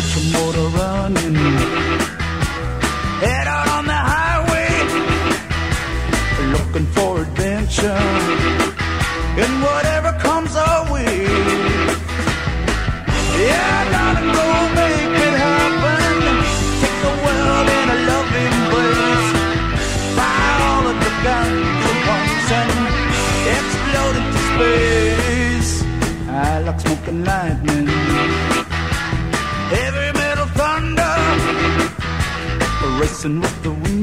Get your motor running. Head out on the highway, looking for adventure. And whatever comes our way. Yeah, I gotta go make it happen. Take the world in a loving embrace. Fire all of the guns at once and explode into space. I like smoking lightning. Metal with the wind.